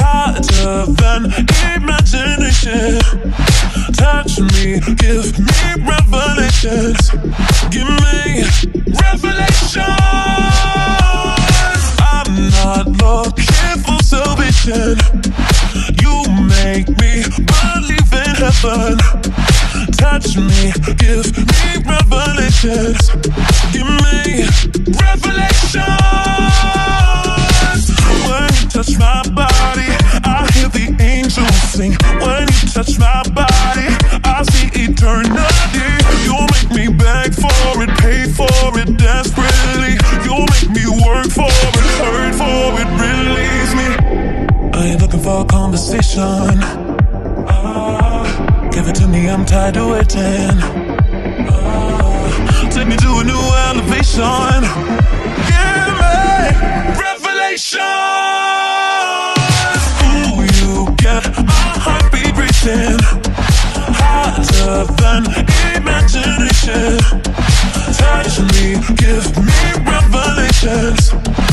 harder than imagination. Touch me, give me revelations. Give me revelations. You make me believe in heaven. Touch me, give me revelations. Give me revelations. When you touch my body, I hear the angels sing. When you touch my body, for conversation. Ah, give it to me, I'm tired of waiting. Ah, take me to a new elevation. Give me revelation. Ooh, you get my heartbeat racing harder than imagination. Touch me, give me revelations.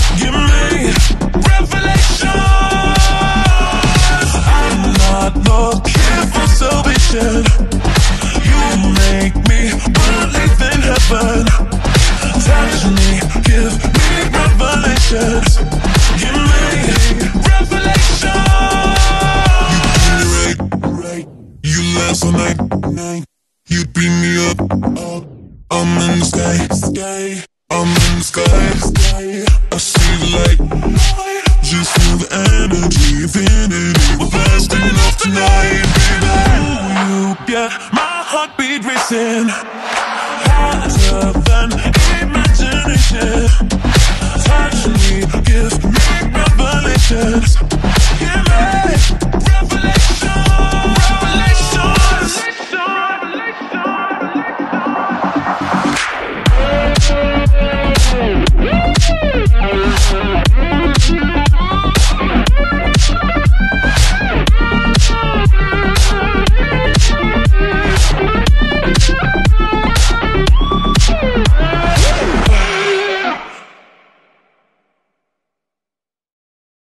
Me, give me revelations. Give me revelations. Right, you last all night. You beat me up. I'm in the sky. I'm in the sky, sky. I see the light. Just feel the energy, infinity. We're blasting off tonight, baby. You get my heartbeat racing harder than imagination.